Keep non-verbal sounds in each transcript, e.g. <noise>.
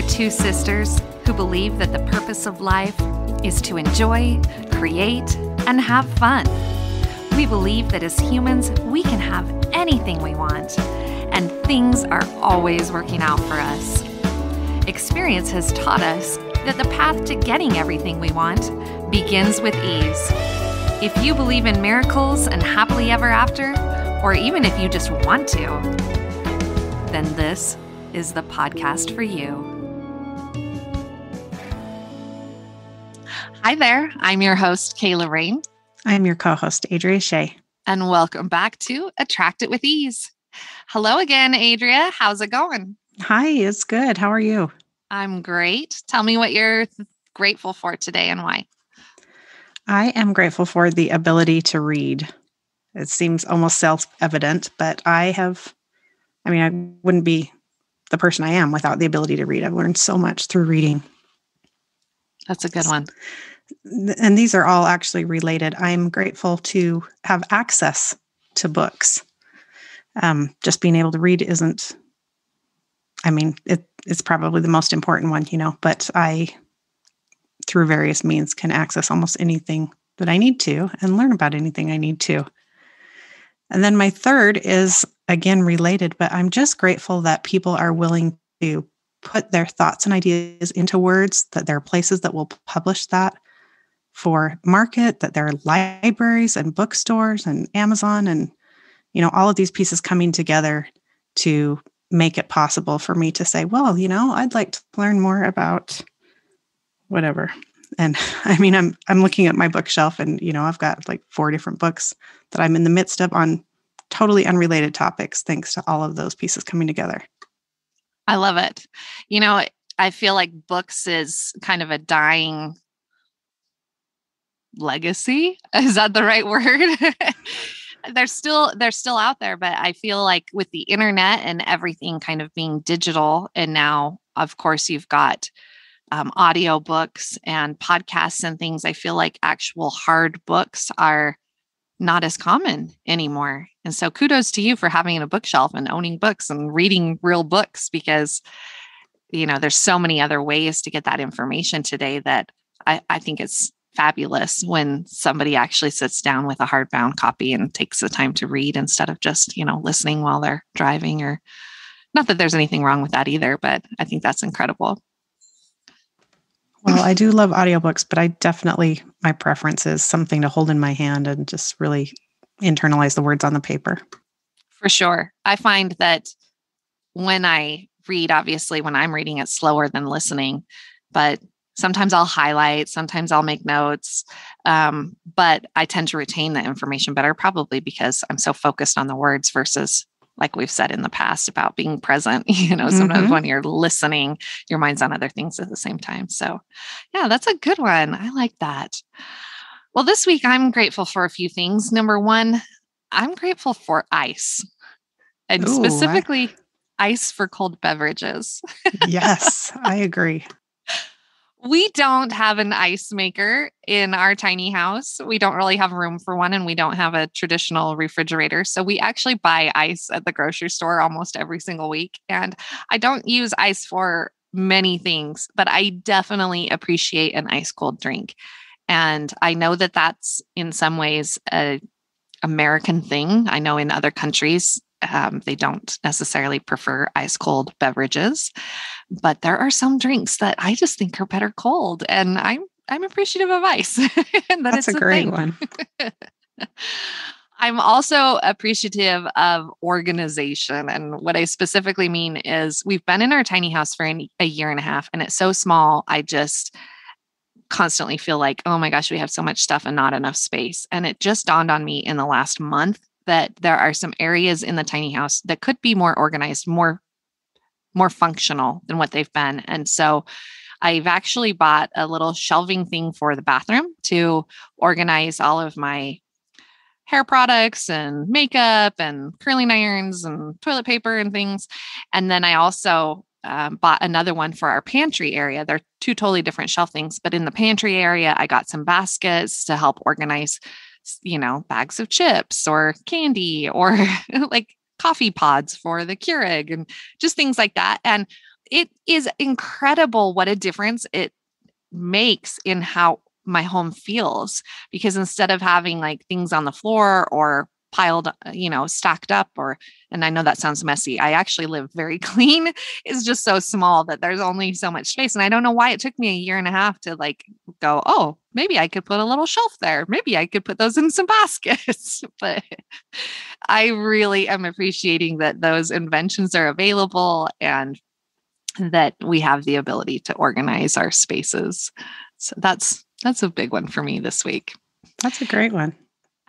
We're two sisters who believe that the purpose of life is to enjoy, create, and have fun. We believe that as humans, we can have anything we want, and things are always working out for us. Experience has taught us that the path to getting everything we want begins with ease. If you believe in miracles and happily ever after, or even if you just want to, then this is the podcast for you. Hi there. I'm your host, Kayla Rain. I'm your co host, Adria Shea. And welcome back to Attract It with Ease. Hello again, Adria. How's it going? Hi, it's good. How are you? I'm great. Tell me what you're grateful for today and why. I am grateful for the ability to read. It seems almost self evident, but I have, I mean, I wouldn't be the person I am without the ability to read. I've learned so much through reading. That's a good one and these are all actually related. I'm grateful to have access to books. Um, just being able to read isn't, I mean, it, it's probably the most important one, you know, but I, through various means, can access almost anything that I need to and learn about anything I need to. And then my third is again related, but I'm just grateful that people are willing to put their thoughts and ideas into words, that there are places that will publish that for market, that there are libraries and bookstores and Amazon and you know all of these pieces coming together to make it possible for me to say, well, you know, I'd like to learn more about whatever. And <laughs> I mean, I'm I'm looking at my bookshelf and you know, I've got like four different books that I'm in the midst of on totally unrelated topics thanks to all of those pieces coming together. I love it. You know, I feel like books is kind of a dying legacy? <laughs> Is that the right word? <laughs> They're still they're still out there but i feel like with the internet and everything kind of being digital and now of course you've got um, audio books and podcasts and things i feel like actual hard books are not as common anymore. And so kudos to you for having a bookshelf and owning books and reading real books because you know there's so many other ways to get that information today that I, I think it's fabulous when somebody actually sits down with a hardbound copy and takes the time to read instead of just, you know, listening while they're driving or not that there's anything wrong with that either, but I think that's incredible. Well, I do love audiobooks, but I definitely my preference is something to hold in my hand and just really internalize the words on the paper. For sure. I find that when I read, obviously when I'm reading it's slower than listening, but sometimes I'll highlight, sometimes I'll make notes, um, but I tend to retain the information better, probably because I'm so focused on the words versus like we've said in the past about being present. <laughs> You know, sometimes mm-hmm. when you're listening, your mind's on other things at the same time. So, yeah, that's a good one. I like that. Well, this week I'm grateful for a few things. Number one, I'm grateful for ice and Ooh, specifically I- ice for cold beverages. <laughs> yes, I agree. We don't have an ice maker in our tiny house. We don't really have room for one, and we don't have a traditional refrigerator. So we actually buy ice at the grocery store almost every single week. And I don't use ice for many things, but I definitely appreciate an ice cold drink. And I know that that's in some ways a American thing. I know in other countries um, they don't necessarily prefer ice cold beverages, but there are some drinks that I just think are better cold, and I'm I'm appreciative of ice. <laughs> and that That's a great thing. one. <laughs> I'm also appreciative of organization. And what I specifically mean is we've been in our tiny house for an, a year and a half, and it's so small. I just constantly feel like, oh my gosh, we have so much stuff and not enough space. And it just dawned on me in the last month that there are some areas in the tiny house that could be more organized, more more functional than what they've been. And so I've actually bought a little shelving thing for the bathroom to organize all of my hair products and makeup and curling irons and toilet paper and things. And then I also um, bought another one for our pantry area. They're two totally different shelf things, but in the pantry area, I got some baskets to help organize you know, bags of chips or candy or <laughs> like coffee pods for the Keurig and just things like that. And it is incredible what a difference it makes in how my home feels because instead of having like things on the floor or piled uh, you know stacked up or and i know that sounds messy i actually live very <laughs> clean it's just so small that there's only so much space and i don't know why it took me a year and a half to like go oh maybe i could put a little shelf there maybe i could put those in some <laughs> baskets <laughs> but i really am appreciating that those inventions are available and that we have the ability to organize our spaces so that's that's a big one for me this week. That's a great one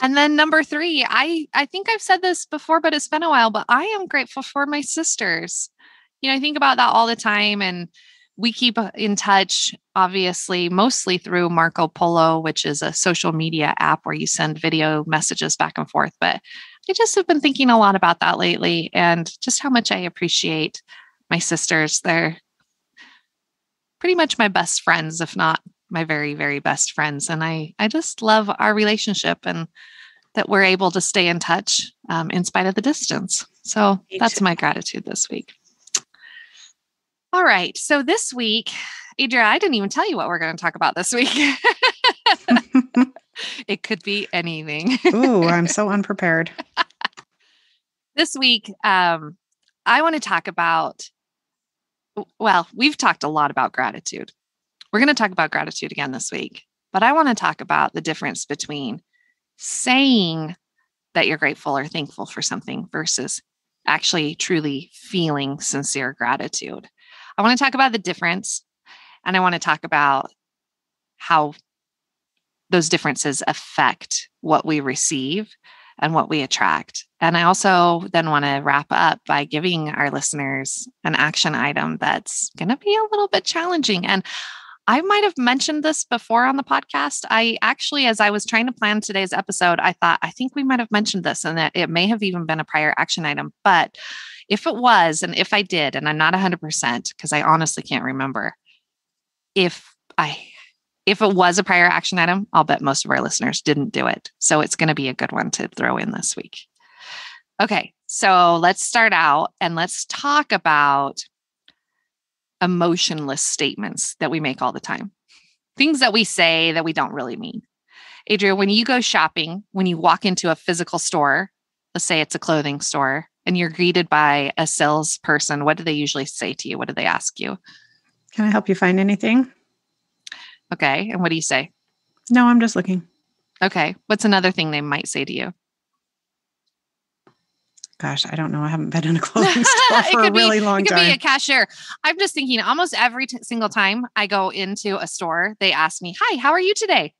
and then number three, I I think I've said this before, but it's been a while. But I am grateful for my sisters. You know, I think about that all the time, and we keep uh, in touch, obviously, mostly through Marco Polo, which is a social media app where you send video messages back and forth. But I just have been thinking a lot about that lately, and just how much I appreciate my sisters. They're pretty much my best friends, if not my very very best friends and i i just love our relationship and that we're able to stay in touch um, in spite of the distance. So Me that's too. my gratitude this week. All right so this week adria i didn't even tell you what we're going to talk about this week. <laughs> It could be anything. Ooh i'm <laughs> so unprepared. This week um, i want to talk about well we've talked a lot about gratitude we're going to talk about gratitude again this week, but I want to talk about the difference between saying that you're grateful or thankful for something versus actually truly feeling sincere gratitude. I want to talk about the difference and I want to talk about how those differences affect what we receive and what we attract. And I also then want to wrap up by giving our listeners an action item that's going to be a little bit challenging. And I might have mentioned this before on the podcast. I actually, as I was trying to plan today's episode, I thought, I think we might have mentioned this and that it may have even been a prior action item. But if it was, and if I did, and I'm not 100%, because I honestly can't remember, if I, if it was a prior action item, I'll bet most of our listeners didn't do it. So it's going to be a good one to throw in this week. Okay, so let's start out and let's talk about emotionless statements that we make all the time, things that we say that we don't really mean. Adria, when you go shopping, when you walk into a physical store, let's say it's a clothing store, and you're greeted by a salesperson, what do they usually say to you? What do they ask you? Can I help you find anything? Okay. And what do you say? No, I'm just looking. Okay. What's another thing they might say to you? Gosh, I don't know. I haven't been in a <laughs> clothing store for a really be, long it could time. be a cashier. I'm just thinking almost every t- single time I go into a store, they ask me, Hi, how are you today?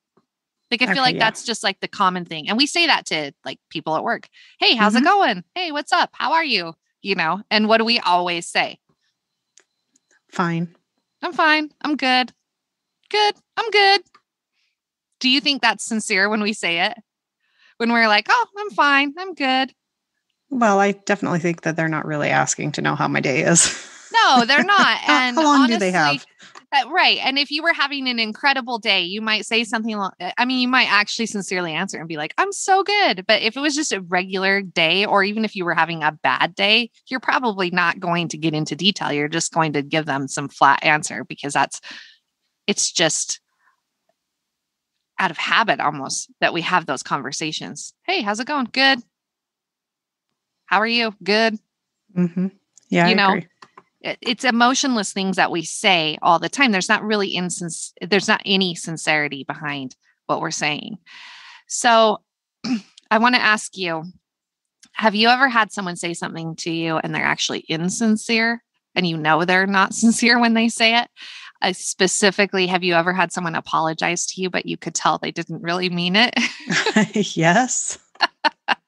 Like, I feel okay, like yeah. that's just like the common thing. And we say that to like people at work. Hey, how's mm-hmm. it going? Hey, what's up? How are you? You know, and what do we always say? Fine. I'm fine. I'm good. Good. I'm good. Do you think that's sincere when we say it? When we're like, oh, I'm fine. I'm good. Well, I definitely think that they're not really asking to know how my day is. No, they're <laughs> not. And how long honestly, do they have? Uh, right. And if you were having an incredible day, you might say something. Uh, I mean, you might actually sincerely answer and be like, I'm so good. But if it was just a regular day, or even if you were having a bad day, you're probably not going to get into detail. You're just going to give them some flat answer because that's, it's just out of habit almost that we have those conversations. Hey, how's it going? Good. How are you? Good. Mm-hmm. Yeah, you I know, agree. it's emotionless things that we say all the time. There's not really instance. There's not any sincerity behind what we're saying. So, <clears throat> I want to ask you: Have you ever had someone say something to you and they're actually insincere, and you know they're not <laughs> sincere when they say it? Uh, specifically, have you ever had someone apologize to you, but you could tell they didn't really mean it? <laughs> yes. <laughs>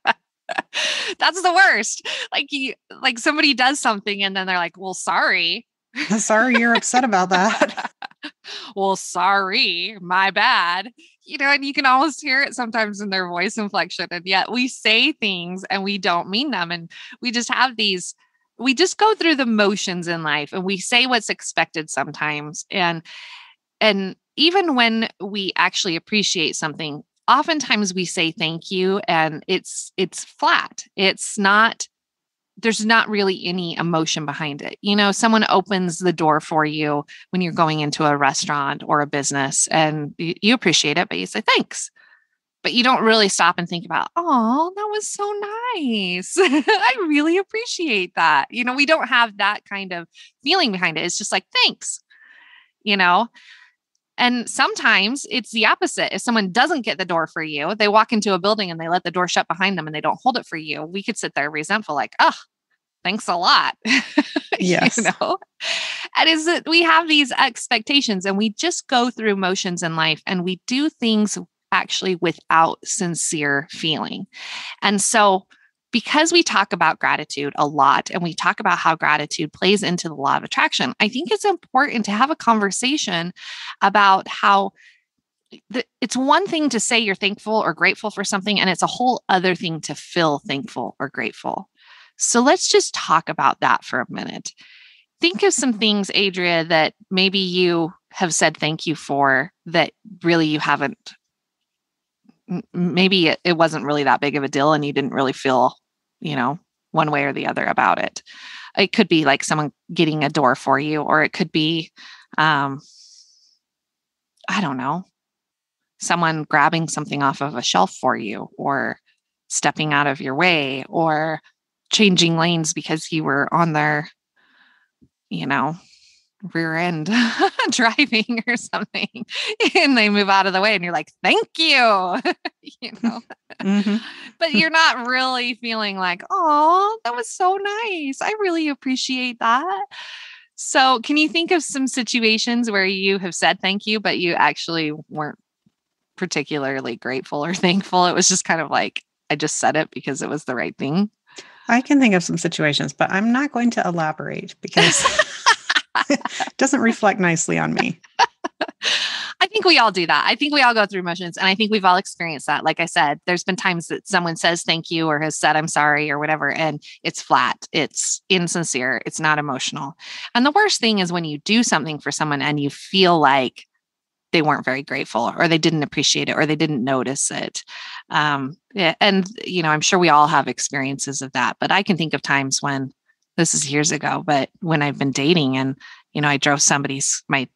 <laughs> That's the worst. Like you like somebody does something and then they're like, "Well, sorry." <laughs> sorry you're upset about that. <laughs> well, sorry, my bad. You know, and you can almost hear it sometimes in their voice inflection. And yet we say things and we don't mean them. And we just have these, we just go through the motions in life and we say what's expected sometimes. And and even when we actually appreciate something, oftentimes we say thank you and it's it's flat it's not there's not really any emotion behind it. You know, someone opens the door for you when you're going into a restaurant or a business and you, appreciate it, but you say thanks. But you don't really stop and think about, oh, that was so nice. <laughs> I really appreciate that. You know, we don't have that kind of feeling behind it. It's just like, thanks, you know? And sometimes it's the opposite. If someone doesn't get the door for you, they walk into a building and they let the door shut behind them and they don't hold it for you. We could sit there resentful, like, oh, thanks a lot. <laughs> Yes. you know? And is that we have these expectations and we just go through motions in life and we do things actually without sincere feeling. And so because we talk about gratitude a lot and we talk about how gratitude plays into the law of attraction, I think it's important to have a conversation about how the, it's one thing to say you're thankful or grateful for something, and it's a whole other thing to feel thankful or grateful. So let's just talk about that for a minute. Think of some things, Adria, that maybe you have said thank you for that really you haven't maybe it, it wasn't really that big of a deal and you didn't really feel you know, one way or the other about it. It could be like someone getting a door for you, or it could be, um, I don't know, someone grabbing something off of a shelf for you, or stepping out of your way, or changing lanes because you were on their, you know, rear end <laughs> driving or something and they move out of the way and you're like thank you <laughs> you know? Mm-hmm. but you're not really feeling like oh that was so nice. I really appreciate that. So can you think of some situations where you have said thank you but you actually weren't particularly grateful or <laughs> thankful? It was just kind of like i just said it because it was the right thing. I can think of some situations but i'm not going to elaborate because <laughs> doesn't reflect nicely on me. I think we all do that. I think we all go through emotions and I think we've all experienced that. Like I said, there's been times that someone says thank you or has said I'm sorry or whatever and it's flat, it's insincere, it's not emotional. And the worst thing is when you do something for someone and you feel like they weren't very grateful or they didn't appreciate it or they didn't notice it. Um, and you know, I'm sure we all have experiences of that, but I can think of times when this is years ago, but when I've been dating and, you know, I drove somebody's, my,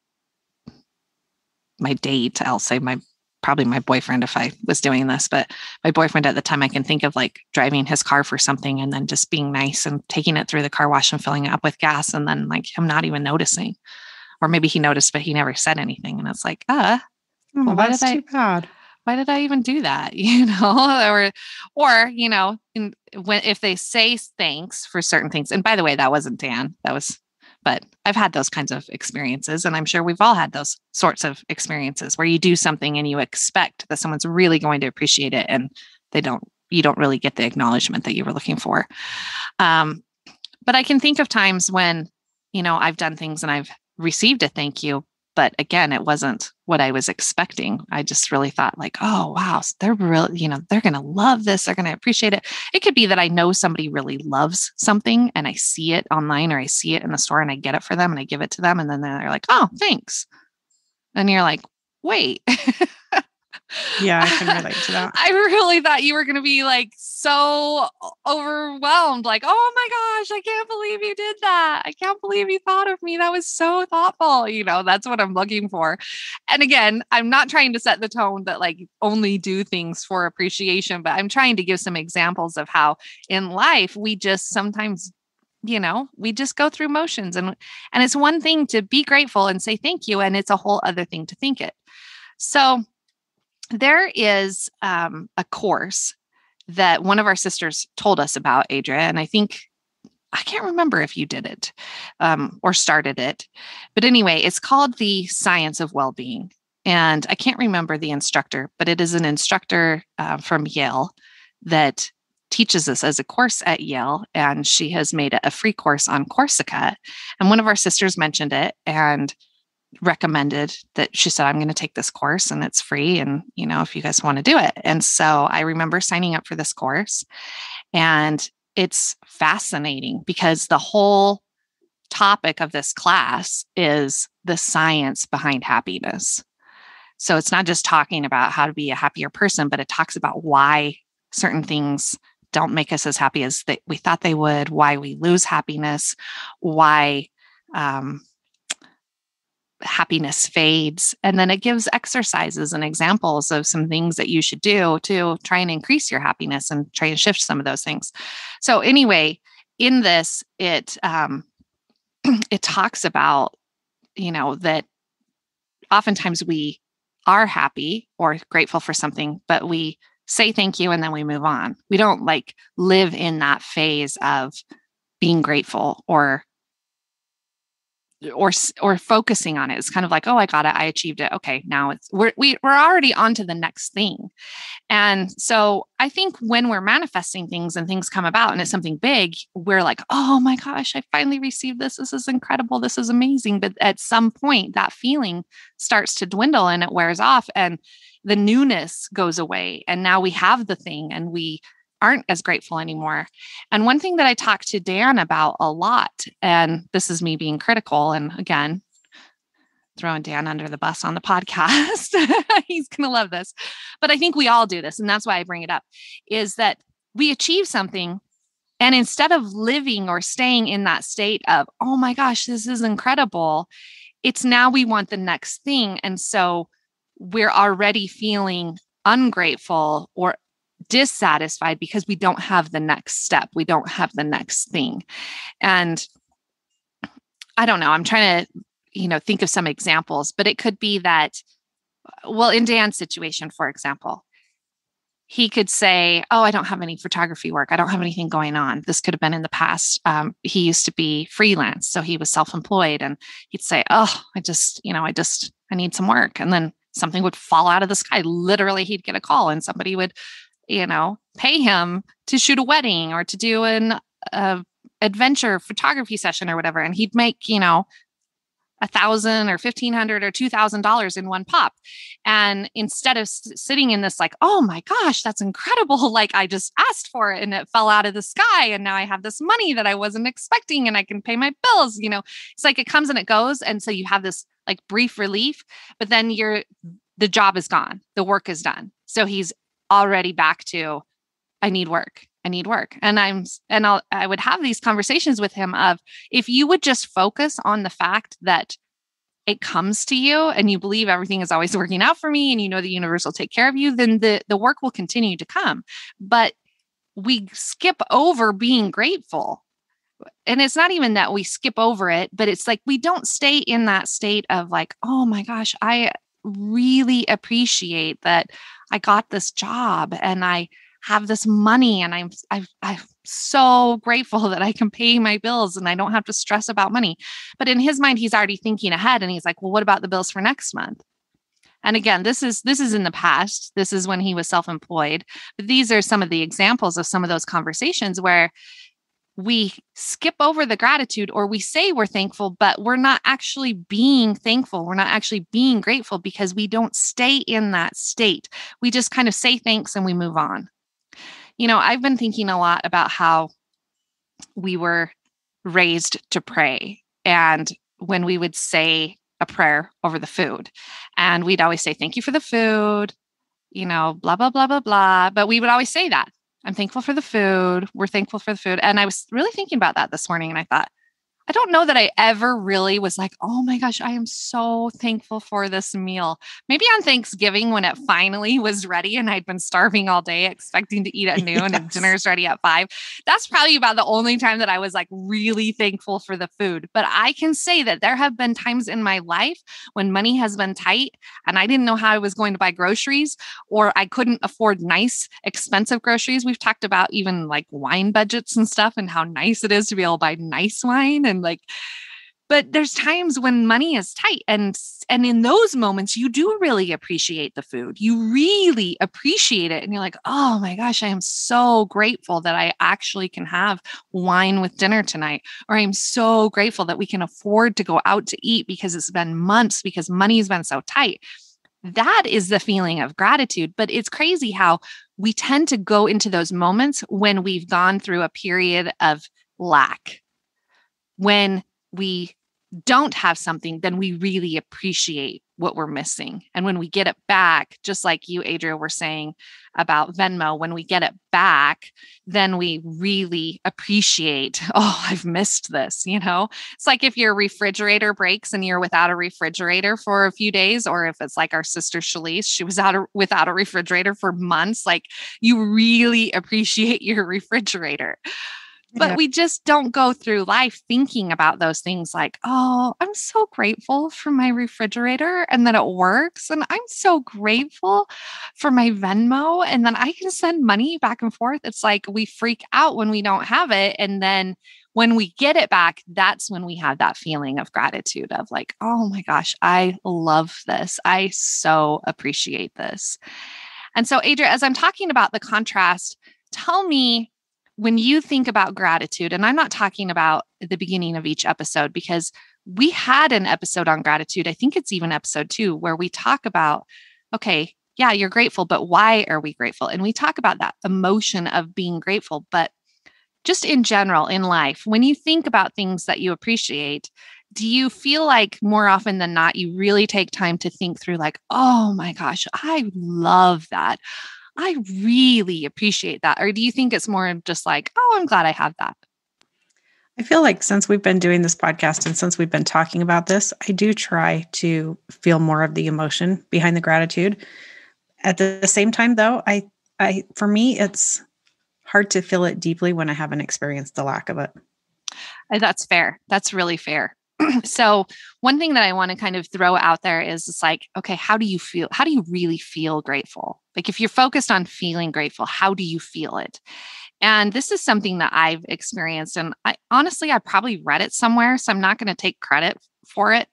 my date, I'll say my, probably my boyfriend if I was doing this, but my boyfriend at the time, I can think of like driving his car for something and then just being nice and taking it through the car wash and filling it up with gas and then like him not even noticing. Or maybe he noticed, but he never said anything. And it's like, uh, oh, well, why did I, bad why did I even do that? <laughs> You know, or, or, you know, in, when, if they say thanks for certain things, and by the way, that wasn't Dan, that was, but I've had those kinds of experiences. And I'm sure we've all had those sorts of experiences where you do something and you expect that someone's really going to appreciate it and they don't, you don't really get the acknowledgement that you were looking for. Um, but I can think of times when, you know, I've done things and I've received a thank you, but again it wasn't what i was expecting. I just really thought like oh wow they're really you know they're going to love this they're going to appreciate it. It could be that i know somebody really loves something and i see it online or i see it in the store and i get it for them and i give it to them and then they're like oh thanks. And you're like wait <laughs> yeah, I can relate to <laughs> that. I really thought you were going to be like so overwhelmed. Like, oh my gosh, I can't believe you did that. I can't believe you thought of me. That was so thoughtful. You know, that's what I'm looking for. And again, I'm not trying to set the tone that like only do things for appreciation, but I'm trying to give some examples of how in life we just sometimes you know we just go through motions and and it's one thing to be grateful and say thank you and it's a whole other thing to think it so there is um, a course that one of our sisters told us about, Adria, and I think I can't remember if you did it um, or started it, but anyway, it's called the Science of Well-being, and I can't remember the instructor, but it is an instructor uh, from Yale that teaches us as a course at Yale, and she has made a free course on Coursera. And one of our sisters mentioned it, and recommended that she said i'm going to take this course and it's free and you know if you guys want to do it. And so i remember signing up for this course and it's fascinating because the whole topic of this class is the science behind happiness. So it's not just talking about how to be a happier person but it talks about why certain things don't make us as happy as they, we thought they would, why we lose happiness, why um, happiness fades. And then it gives exercises and examples of some things that you should do to try and increase your happiness and try and shift some of those things. So, anyway, in this, it um, <clears throat> it talks about you know that oftentimes we are happy or grateful for something, but we say thank you and then we move on. We don't like live in that phase of being grateful or or or focusing on it. It's kind of like, oh, I got it, I achieved it. Okay, now it's we're we, we're already on to the next thing. And so I think when we're manifesting things and things come about and it's something big, we're like, oh my gosh, I finally received this. This is incredible. This is amazing. But at some point, that feeling starts to dwindle and it wears off. And the newness goes away and now we have the thing and we aren't as grateful anymore. And one thing that I talk to Dan about a lot, and this is me being critical, and again, throwing Dan under the bus on the <laughs> podcast. He's going to love this. But I think we all do this. And that's why I bring it up is that we achieve something. And instead of living or staying in that state of, oh my gosh, this is incredible, it's now we want the next thing. And so we're already feeling ungrateful or dissatisfied because we don't have the next step. We don't have the next thing. And I don't know, I'm trying to, you know, think of some examples, but it could be that, well, in Dan's situation, for example, he could say, Oh, I don't have any photography work. I don't have anything going on. This could have been in the past. Um, he used to be freelance. So he was self employed. And he'd say, Oh, I just, you know, I just, I need some work. And then something would fall out of the sky. Literally, he'd get a call and somebody would, you know, pay him to shoot a wedding or to do an uh, adventure photography session or whatever, and he'd make, you know, a thousand or fifteen hundred or two thousand dollars in one pop. And instead of s- sitting in this, like, oh my gosh, that's incredible. <laughs> Like I just asked for it and it fell out of the sky. And now I have this money that I wasn't expecting and I can pay my bills. You know, it's like it comes and it goes. And so you have this like brief relief, but then you're the job is gone, the work is done. So he's already back to, I need work. I need work. And I'm and I'll I would have these conversations with him of if you would just focus on the fact that it comes to you and you believe everything is always <laughs> working out for me and you know the universe will take care of you, then the, the work will continue to come. But we skip over being grateful and it's not even that we skip over it, but it's like we don't stay in that state of like, oh my gosh, I really appreciate that I got this job and I have this money and I'm i I'm so grateful <laughs> that I can pay my bills and I don't have to stress about money. But in his mind, he's already thinking ahead and he's like, well, what about the bills for next month? And again, this is this is in the past. This is when he was self-employed. But these are some of the examples of some of those conversations where we skip over the gratitude or we say we're thankful, but we're not actually being thankful. We're not actually being grateful because we don't stay in that state. We just kind of say thanks and we move on. You know, I've been thinking a lot about how we were raised to pray. And when we would say a prayer over the food, and we'd always say, Thank you for the food, you know, blah, blah, blah, blah, blah. But we would always say that. I'm thankful for the food. We're thankful for the food. And I was really thinking about that this morning and I thought, I don't know that I ever really was like, oh my gosh, I am so thankful for this meal. Maybe on Thanksgiving when it finally was ready and I'd been starving all day, expecting to eat at <laughs> noon yes. and dinner's ready at five. That's probably about the only time that I was like really thankful for the food. But I can say that there have been times in my life when money has been tight and I didn't know how I was going to buy groceries or I couldn't afford nice, expensive groceries. We've talked about even like wine budgets and stuff and how nice it is to be able to buy nice wine and like but there's times when money is tight and and in those moments you do really appreciate the food. You really appreciate it and you're like oh my gosh i am so grateful that i actually can have wine with dinner tonight or i'm so grateful that we can afford to go out to eat because it's been months because money's been so tight. That is the feeling of gratitude but it's crazy how we tend to go into those moments when we've gone through a period of lack when we don't have something, then we really appreciate what we're missing. And when we get it back, just like you, Adria, were saying about Venmo, when we get it back, then we really appreciate, <laughs> oh, I've missed this. You know, it's like if your refrigerator breaks and you're without a refrigerator for a few days, or if it's like our sister Shalise, she was out without a refrigerator for months, like you really appreciate your <laughs> refrigerator but yeah. we just don't go through life thinking about those things like, oh, I'm so grateful for my refrigerator and that it works. And I'm so grateful for my Venmo and then I can send money back and forth. It's like we freak out when we don't have it. And then when we get it back, that's when we have that feeling of gratitude of like, oh my gosh, I love this. I so appreciate this. And so, Adria, as I'm talking about the contrast, tell me when you think about gratitude, and I'm not talking about the beginning of each episode because we had an episode on gratitude. I think it's even episode two where we talk about, okay, yeah, you're grateful, but why are we grateful? And we talk about that emotion of being grateful. But just in general in life, when you think about things that you appreciate, do you feel like more often than not, you really take time to think through, like, oh my gosh, I love that. I really appreciate that. Or do you think it's more just like, oh, I'm glad I have that? I feel like since we've been doing this podcast and since we've been talking about this, I do try to feel more of the emotion behind the gratitude. At the same time though, I I for me it's hard to feel it deeply when I haven't experienced the lack of it. Uh, that's fair. That's really fair. <clears throat> so one thing that I want to kind of throw out there is it's like, okay, how do you feel? How do you really feel grateful? Like if you're focused on feeling grateful, how do you feel it? And this is something that I've experienced. And I honestly, I probably read it somewhere. So I'm not going to take credit for it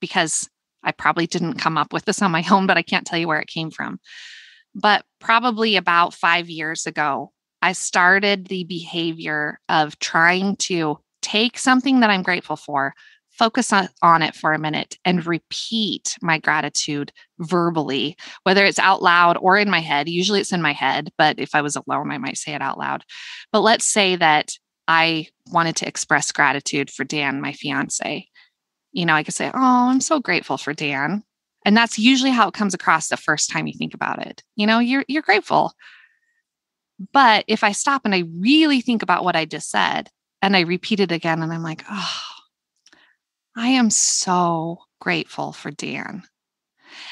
because I probably didn't come up with this on my <laughs> own, but I can't tell you where it came from. But probably about five years ago, I started the behavior of trying to take something that I'm grateful for, focus on, it for a minute and repeat my gratitude verbally, whether it's out loud or in my head. Usually it's in my head, but if I was alone, I might say it out loud. But let's say that I wanted to express gratitude for Dan, my fiance. You know, I could say, Oh, I'm so grateful for Dan. And that's usually how it comes across the first time you think about it. You know, you're you're grateful. But if I stop and I really think about what I just said and I repeat it again and I'm like, oh, I am so grateful for Dan.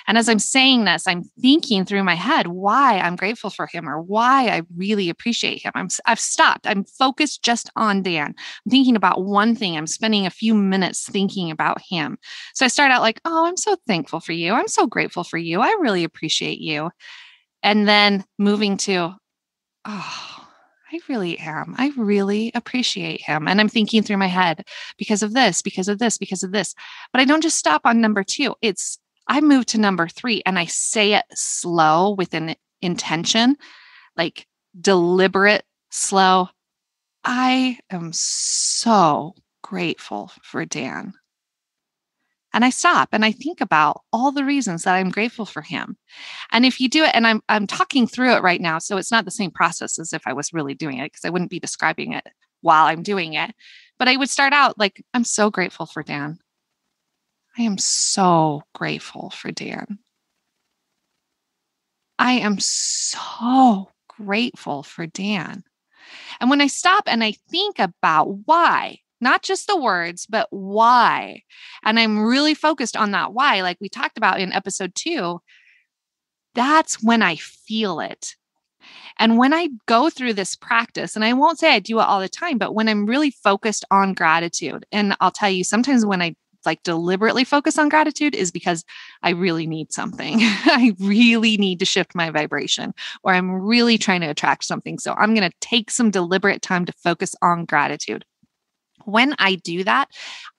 And as I'm saying this, I'm thinking through my head why I'm grateful for him or why I really appreciate him. I'm, I've stopped. I'm focused just on Dan. I'm thinking about one thing. I'm spending a few minutes thinking about him. So I start out like, oh, I'm so thankful for you. I'm so grateful for you. I really appreciate you. And then moving to, oh, I really am. I really appreciate him. And I'm thinking through my head because of this, because of this, because of this. But I don't just stop on number two. It's, I move to number three and I say it slow with an intention, like deliberate, slow. I am so grateful for Dan. And I stop and I think about all the reasons that I'm grateful for him. And if you do it, and I'm I'm talking through it right now, so it's not the same process as if I was really doing it, because I wouldn't be describing it while I'm doing it. But I would start out like, I'm so grateful for Dan. I am so grateful for Dan. I am so grateful for Dan. And when I stop and I think about why, not just the words, but why. And I'm really focused on that why, like we talked about in episode two. That's when I feel it. And when I go through this practice, and I won't say I do it all the time, but when I'm really focused on gratitude, and I'll tell you, sometimes when I like deliberately focus on gratitude is because I really need something. <laughs> I really need to shift my vibration, or I'm really trying to attract something. So I'm going to take some deliberate time to focus on gratitude when I do that,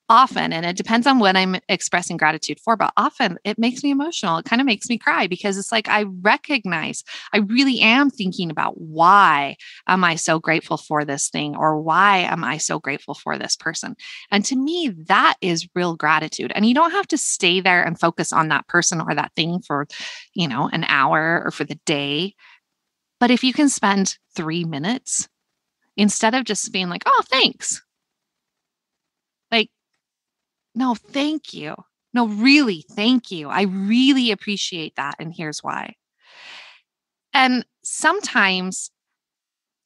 often, and it depends on what I'm expressing gratitude for, but often it makes me emotional. It kind of makes me cry because it's like I recognize I really am thinking about why am I so grateful for this thing or why am I so grateful for this person. And to me, that is real gratitude. And you don't have to stay there and focus on that person or that thing for, you know, an hour or for the day. But if you can spend three minutes instead of just being like, oh, thanks, no, thank you. No, really, thank you. I really appreciate that. And here's why. And sometimes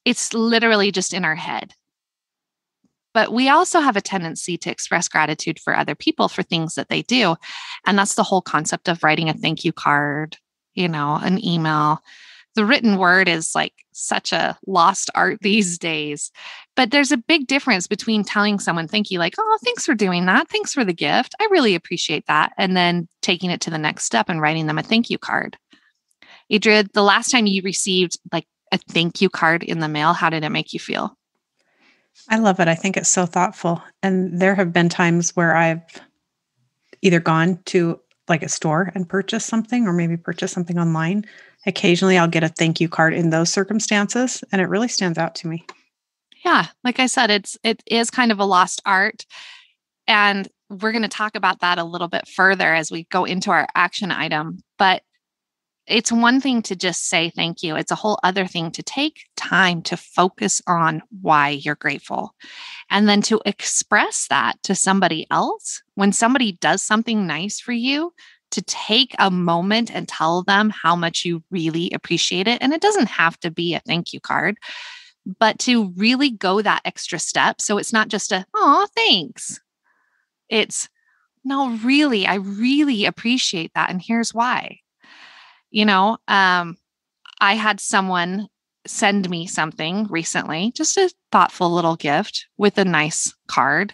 it's literally just in our head. But we also have a tendency to express gratitude for other people for things that they do. And that's the whole concept of writing a thank you card, you know, an email. The written word is like such a lost art these days. But there's a big difference between telling someone, thank you, like, oh, thanks for doing that. Thanks for the gift. I really appreciate that. And then taking it to the next step and writing them a thank you card. Adria, the last time you received like a thank you card in the mail, how did it make you feel? I love it. I think it's so thoughtful. And there have been times where I've either gone to like a store and purchased something or maybe purchased something online. Occasionally I'll get a thank you card in those circumstances and it really stands out to me. Yeah, like I said it's it is kind of a lost art and we're going to talk about that a little bit further as we go into our action item, but it's one thing to just say thank you. It's a whole other thing to take time to focus on why you're grateful and then to express that to somebody else. When somebody does something nice for you, to take a moment and tell them how much you really appreciate it. And it doesn't have to be a thank you card, but to really go that extra step. So it's not just a, oh, thanks. It's, no, really, I really appreciate that. And here's why you know, um, I had someone send me something recently, just a thoughtful little gift with a nice card,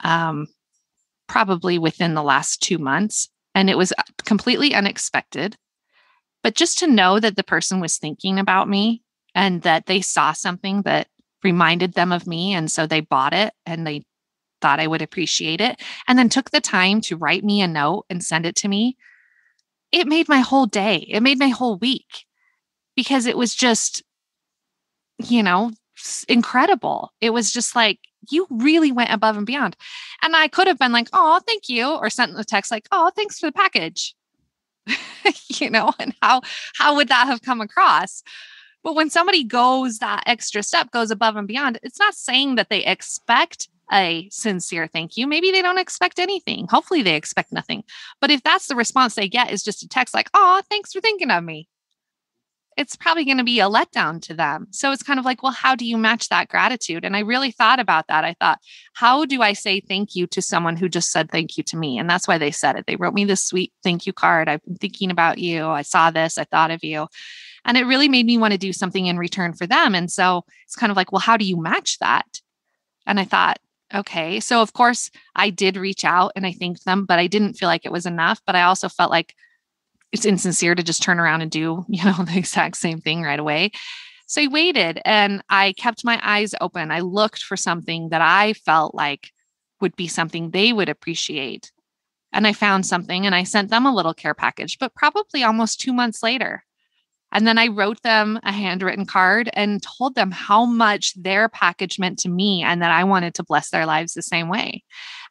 um, probably within the last two months. And it was uh, completely unexpected. But just to know that the person was thinking about me and that they saw something that reminded them of me. And so they bought it and they thought I would appreciate it. And then took the time to write me a note and send it to me it made my whole day. It made my whole week because it was just, you know, incredible. It was just like, you really went above and beyond. And I could have been like, oh, thank you, or sent the text like, oh, thanks for the package. <laughs> you know, and how how would that have come across? But when somebody goes that extra step, goes above and beyond, it's not saying that they expect a sincere thank you. Maybe they don't expect anything. Hopefully they expect nothing. But if that's the response they get is just a text like, "Oh, thanks for thinking of me." It's probably going to be a letdown to them. So it's kind of like, well, how do you match that gratitude? And I really thought about that. I thought, how do I say thank you to someone who just said thank you to me? And that's why they said it. They wrote me this sweet thank you card. I've been thinking about you. I saw this. I thought of you. And it really made me want to do something in return for them. And so it's kind of like, well, how do you match that? And I thought, okay. So, of course, I did reach out and I thanked them, but I didn't feel like it was enough. But I also felt like it's insincere to just turn around and do, you know, <laughs> the exact same thing right away. So I waited and I kept my eyes open. I looked for something that I felt like would be something they would appreciate. And I found something and I sent them a little care package, but probably almost two months later. And then I wrote them a handwritten card and told them how much their package meant to me and that I wanted to bless their lives the same way.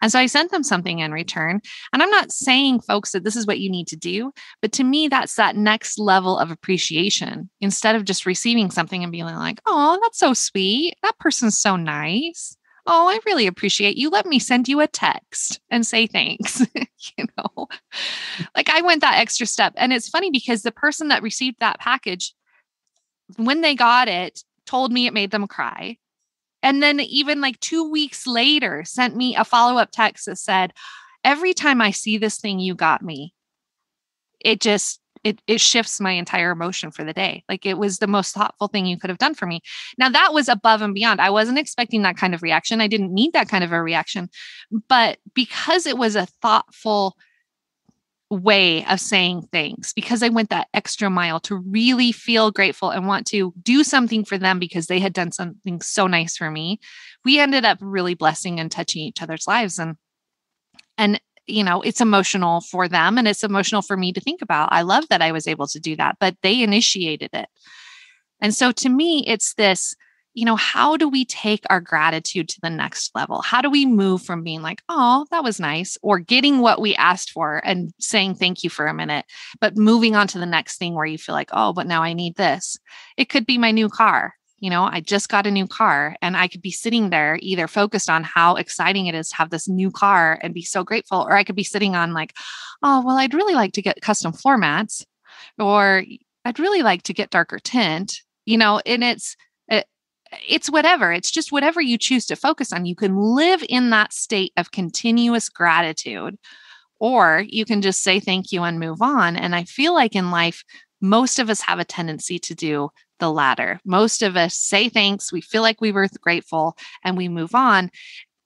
And so I sent them something in return. And I'm not saying, folks, that this is what you need to do, but to me, that's that next level of appreciation instead of just receiving something and being like, oh, that's so sweet. That person's so nice. Oh, I really appreciate you. Let me send you a text and say thanks. <laughs> you know, like I went that extra step. And it's funny because the person that received that package, when they got it, told me it made them cry. And then, even like two weeks later, sent me a follow up text that said, Every time I see this thing you got me, it just it it shifts my entire emotion for the day. Like it was the most thoughtful thing you could have done for me. Now that was above and beyond. I wasn't expecting that kind of reaction. I didn't need that kind of a reaction. But because it was a thoughtful way of saying things because I went that extra mile to really feel grateful and want to do something for them because they had done something so nice for me. We ended up really blessing and touching each other's lives and and you know, it's emotional for them and it's emotional for me to think about. I love that I was able to do that, but they initiated it. And so to me, it's this, you know, how do we take our gratitude to the next level? How do we move from being like, oh, that was nice, or getting what we asked for and saying thank you for a minute, but moving on to the next thing where you feel like, oh, but now I need this? It could be my new car. You know, I just got a new car and I could be sitting there either focused on how exciting it is to have this new car and be so grateful, or I could be sitting on like, oh, well, I'd really like to get custom floor mats, or I'd really like to get darker tint, you know, and it's, it, it's whatever. It's just whatever you choose to focus on. You can live in that state of continuous gratitude, or you can just say thank you and move on. And I feel like in life, most of us have a tendency to do the latter. Most of us say thanks, we feel like we were grateful, and we move on,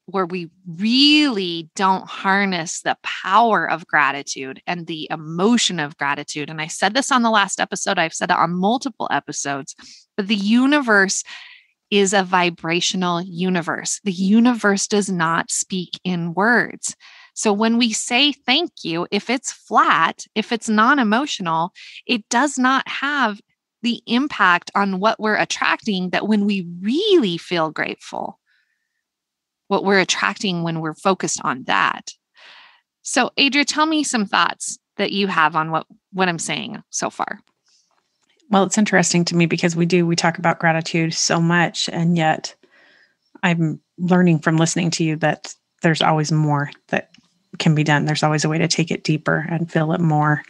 where we really don't harness the power of gratitude and the emotion of gratitude. And I said this on the last episode, I've said it on multiple episodes, but the universe is a vibrational universe. The universe does not speak in words. So when we say thank you, if it's flat, if it's non emotional, it does not have the impact on what we're attracting that when we really feel grateful, what we're attracting when we're focused on that. So, Adria, tell me some thoughts that you have on what, what I'm saying so far. Well, it's interesting to me because we do, we talk about gratitude so much, and yet I'm learning from listening to you that there's always more that can be done. There's always a way to take it deeper and feel it more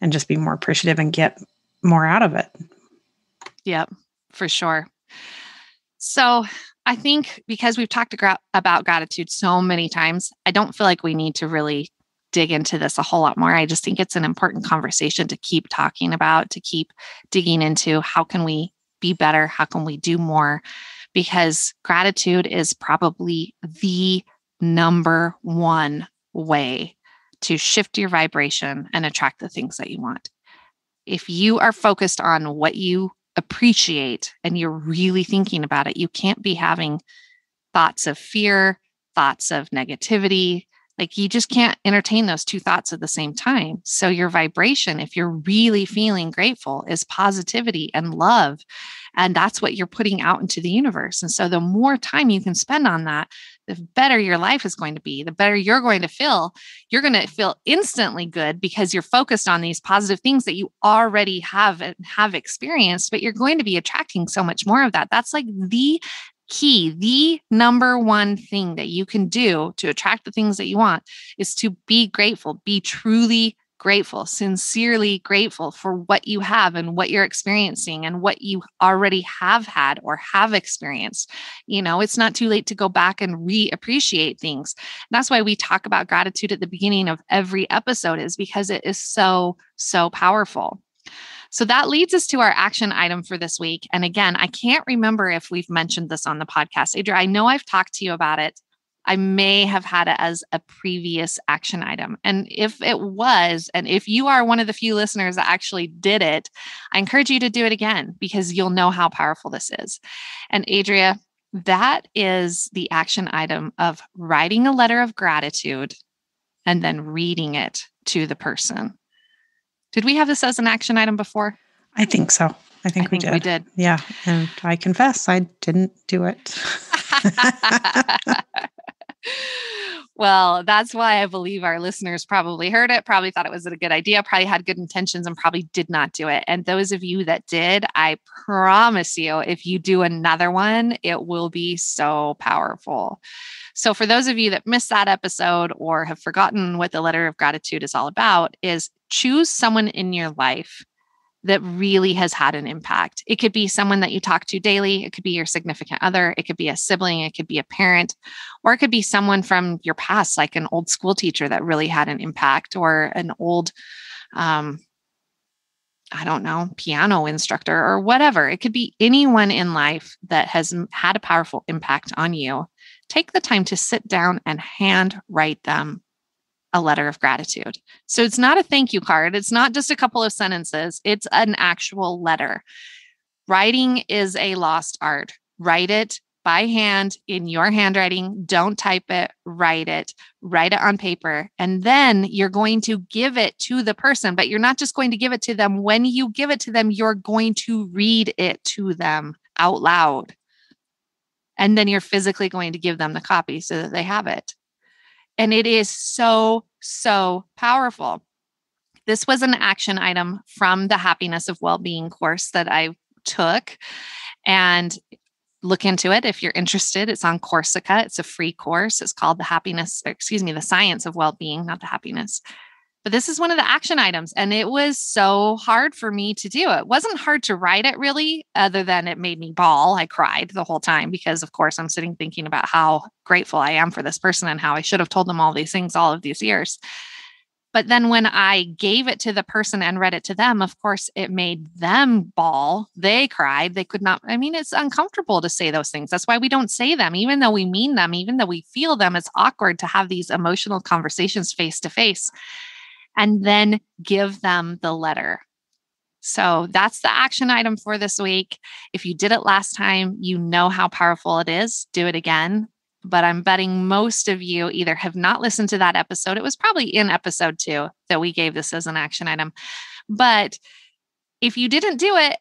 and just be more appreciative and get more out of it. Yep, for sure. So I think because we've talked about gratitude so many times, I don't feel like we need to really dig into this a whole lot more. I just think it's an important conversation to keep talking about, to keep digging into how can we be better? How can we do more? Because gratitude is probably the number one way to shift your vibration and attract the things that you want if you are focused on what you appreciate and you're really thinking about it, you can't be having thoughts of fear, thoughts of negativity. Like you just can't entertain those two thoughts at the same time. So, your vibration, if you're really feeling grateful, is positivity and love. And that's what you're putting out into the universe. And so, the more time you can spend on that, the better your life is going to be, the better you're going to feel. You're going to feel instantly good because you're focused on these positive things that you already have and have experienced, but you're going to be attracting so much more of that. That's like the key, the number one thing that you can do to attract the things that you want is to be grateful, be truly grateful, sincerely grateful for what you have and what you're experiencing and what you already have had or have experienced. You know, it's not too late to go back and reappreciate things. That's why we talk about gratitude at the beginning of every episode, is because it is so, so powerful. So that leads us to our action item for this week. And again, I can't remember if we've mentioned this on the podcast. Adria, I know I've talked to you about it I may have had it as a previous action item. And if it was, and if you are one of the few listeners that actually did it, I encourage you to do it again because you'll know how powerful this is. And Adria, that is the action item of writing a letter of gratitude and then reading it to the person. Did we have this as an action item before? I think so. I think, I we, think did. we did. Yeah. And I confess I didn't do it. <laughs> <laughs> <laughs> well, that's why I believe our listeners probably heard it, probably thought it was a good idea, probably had good intentions, and probably did not do it. And those of you that did, I promise you, if you do another one, it will be so powerful. So, for those of you that missed that episode or have forgotten what the letter of gratitude is all about, is choose someone in your life that really has had an impact. It could be someone that you talk to daily, it could be your significant other, it could be a sibling, it could be a parent, or it could be someone from your past, like an old school teacher that really had an impact, or an old, um, I don't know, piano instructor or whatever. It could be anyone in life that has had a powerful impact on you. Take the time to sit down and hand write them a letter of gratitude. So it's not a thank you card. It's not just a couple of sentences. It's an actual letter. Writing is a lost art. Write it by hand in your handwriting. Don't type it, write it, write it on paper. And then you're going to give it to the person, but you're not just going to give it to them. When you give it to them, you're going to read it to them out loud. And then you're physically going to give them the copy so that they have it. And it is so, so powerful. This was an action item from the Happiness of Well-Being course that I took. And look into it if you're interested. It's on Coursera. It's a free course. It's called the happiness, excuse me, the science of well-being, not the happiness. But this is one of the action items. And it was so hard for me to do. It wasn't hard to write it really, other than it made me bawl. I cried the whole time because, of course, I'm sitting thinking about how grateful I am for this person and how I should have told them all these things all of these years. But then when I gave it to the person and read it to them, of course, it made them bawl. They cried. They could not. I mean, it's uncomfortable to say those things. That's why we don't say them, even though we mean them, even though we feel them. It's awkward to have these emotional conversations face to face and then give them the letter. So that's the action item for this week. If you did it last time, you know how powerful it is. Do it again but I'm betting most of you either have not listened to that episode. It was probably in episode two that we gave this as an action item. But if you didn't do it,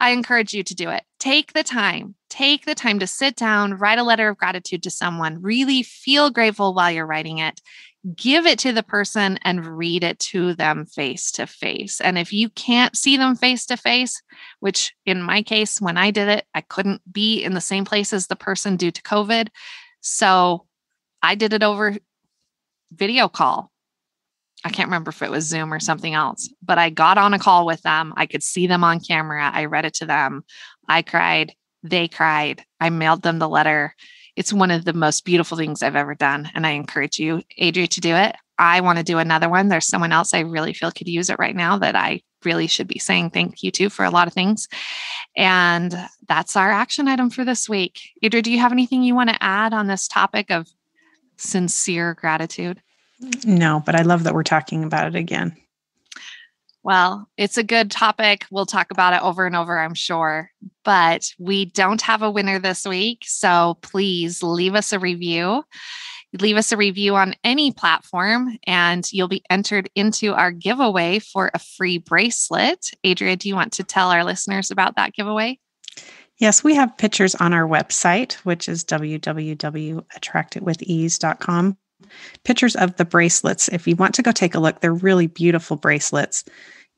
I encourage you to do it. Take the time, take the time to sit down, write a letter of gratitude to someone, really feel grateful while you're writing it. Give it to the person and read it to them face to face. And if you can't see them face to face, which in my case, when I did it, I couldn't be in the same place as the person due to COVID. So I did it over video call. I can't remember if it was Zoom or something else, but I got on a call with them. I could see them on camera. I read it to them. I cried. They cried. I mailed them the letter it's one of the most beautiful things I've ever done. And I encourage you, Adria, to do it. I want to do another one. There's someone else I really feel could use it right now that I really should be saying thank you to for a lot of things. And that's our action item for this week. Adria, do you have anything you want to add on this topic of sincere gratitude? No, but I love that we're talking about it again. Well, it's a good topic. We'll talk about it over and over, I'm sure. But we don't have a winner this week. So please leave us a review. Leave us a review on any platform, and you'll be entered into our giveaway for a free bracelet. Adria, do you want to tell our listeners about that giveaway? Yes, we have pictures on our website, which is www.attractitwithease.com pictures of the bracelets. If you want to go take a look, they're really beautiful bracelets.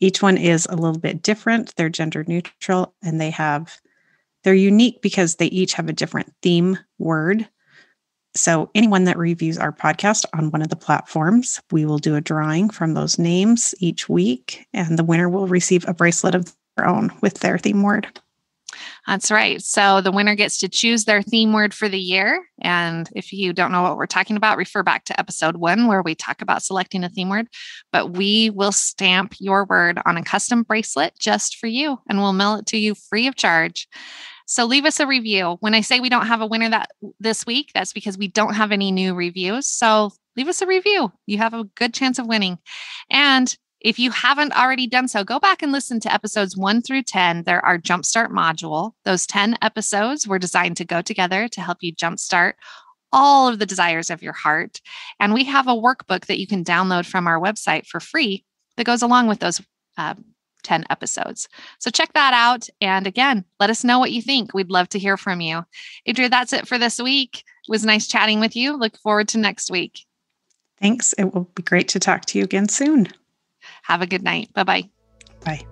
Each one is a little bit different. They're gender neutral and they have, they're unique because they each have a different theme word. So, anyone that reviews our podcast on one of the platforms, we will do a drawing from those names each week, and the winner will receive a bracelet of their own with their theme word. That's right. So the winner gets to choose their theme word for the year. And if you don't know what we're talking about, refer back to episode one where we talk about selecting a theme word. But we will stamp your word on a custom bracelet just for you and we'll mail it to you free of charge. So leave us a review. When I say we don't have a winner that this week, that's because we don't have any new reviews. So leave us a review. You have a good chance of winning. And if you haven't already done so, go back and listen to episodes one through 10. They're our Jumpstart module. Those 10 episodes were designed to go together to help you jumpstart all of the desires of your heart. And we have a workbook that you can download from our website for free that goes along with those uh, 10 episodes. So check that out. And again, let us know what you think. We'd love to hear from you. Adria, that's it for this week. It was nice chatting with you. Look forward to next week. Thanks. It will be great to talk to you again soon. Have a good night. Bye-bye. Bye.